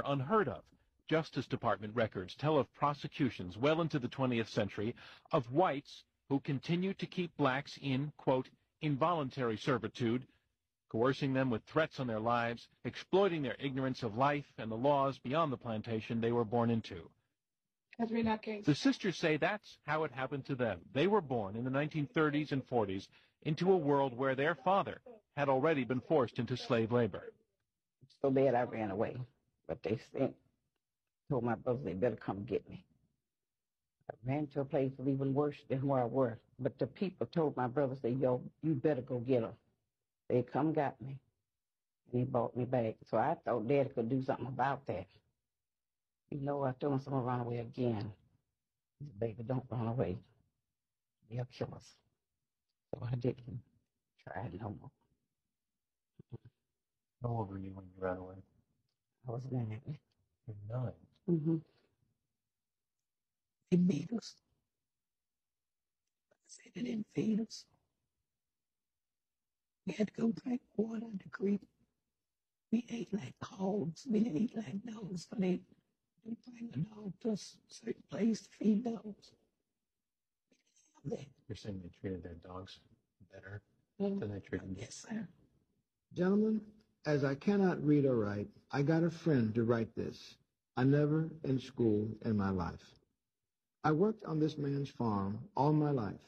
were unheard of. Justice Department records tell of prosecutions well into the 20th century of whites who continued to keep blacks in, quote, involuntary servitude, coercing them with threats on their lives, exploiting their ignorance of life and the laws beyond the plantation they were born into. The sisters say that's how it happened to them. They were born in the 1930s and 40s into a world where their father had already been forced into slave labor. So bad I ran away. But they sent, told my brothers they better come get me. I ran to a place even worse than where I was. But the people told my brothers, they, yo, you better go get her. They come got me. And he brought me back. So I thought Daddy could do something about that. You know, I told him someone run away again. He said, baby, don't run away. They'll kill us. So I didn't try it no more. How old were you when you ran away? I was nine. You're nine. Mm-hmm. They beat us. I said they didn't feed us. We had to go drink water at the creek. We ate like hogs. We didn't eat like dogs, but they, they bring a dog to a certain place to feed dogs. We didn't have that. You're saying they treated their dogs better Well, than they treated you? Yes, sir. Gentlemen, as I cannot read or write, I got a friend to write this. I never in school in my life. I worked on this man's farm all my life.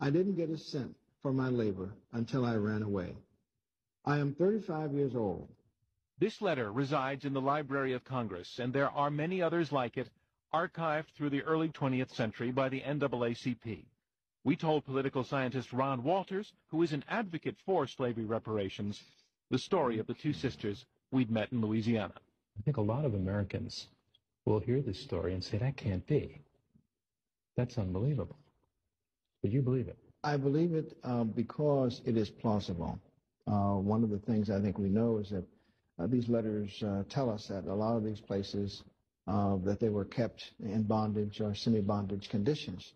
I didn't get a cent for my labor until I ran away. I am 35 years old. This letter resides in the Library of Congress, and there are many others like it, archived through the early 20th century by the NAACP. We told political scientist Ron Walters, who is an advocate for slavery reparations, the story of the two sisters we'd met in Louisiana. I think a lot of Americans will hear this story and say, that can't be. That's unbelievable. But you believe it. I believe it uh, because it is plausible. Uh, one of the things I think we know is that uh, these letters uh, tell us that a lot of these places uh, that they were kept in bondage or semi-bondage conditions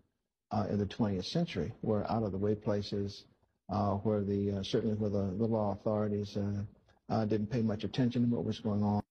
uh, in the 20th century were out of the way places Uh, where the uh, certainly where the, the law authorities uh, didn't pay much attention to what was going on.